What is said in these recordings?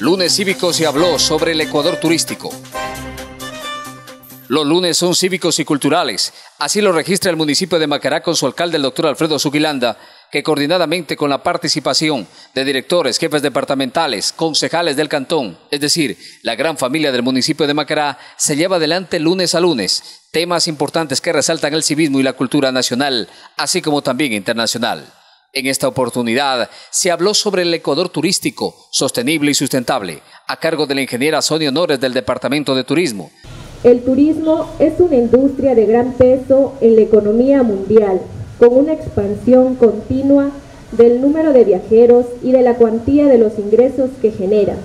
Lunes cívico se habló sobre el Ecuador turístico. Los lunes son cívicos y culturales. Así lo registra el municipio de Macará con su alcalde, el doctor Alfredo Zuquilanda, que coordinadamente con la participación de directores, jefes departamentales, concejales del cantón, es decir, la gran familia del municipio de Macará, se lleva adelante lunes a lunes temas importantes que resaltan el civismo y la cultura nacional, así como también internacional. En esta oportunidad se habló sobre el Ecuador turístico, sostenible y sustentable, a cargo de la ingeniera Sonia Honores del Departamento de Turismo. El turismo es una industria de gran peso en la economía mundial con una expansión continua del número de viajeros y de la cuantía de los ingresos que genera.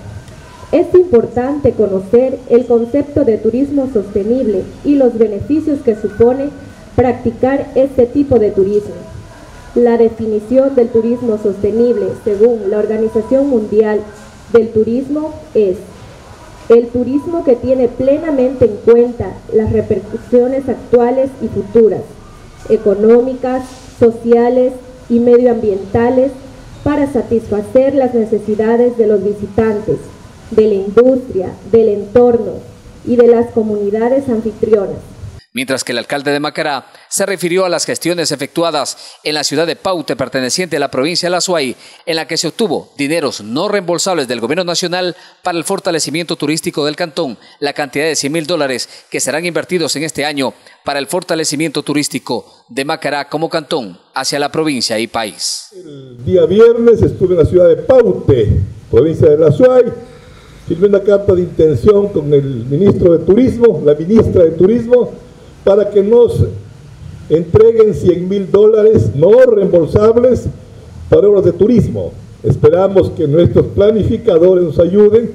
Es importante conocer el concepto de turismo sostenible y los beneficios que supone practicar este tipo de turismo. La definición del turismo sostenible, según la Organización Mundial del Turismo, es el turismo que tiene plenamente en cuenta las repercusiones actuales y futuras económicas, sociales y medioambientales para satisfacer las necesidades de los visitantes, de la industria, del entorno y de las comunidades anfitrionas mientras que el alcalde de Macará se refirió a las gestiones efectuadas en la ciudad de Paute, perteneciente a la provincia de La Suay, en la que se obtuvo dineros no reembolsables del gobierno nacional para el fortalecimiento turístico del cantón, la cantidad de 100 mil dólares que serán invertidos en este año para el fortalecimiento turístico de Macará como cantón hacia la provincia y país. El día viernes estuve en la ciudad de Paute, provincia de La Suay, firmé una carta de intención con el ministro de Turismo, la ministra de Turismo, para que nos entreguen 100 mil dólares no reembolsables para obras de turismo. Esperamos que nuestros planificadores nos ayuden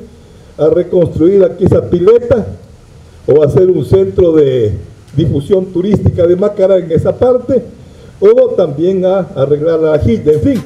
a reconstruir aquí esa pileta o hacer un centro de difusión turística de Macará en esa parte o también a arreglar la ajita, en fin.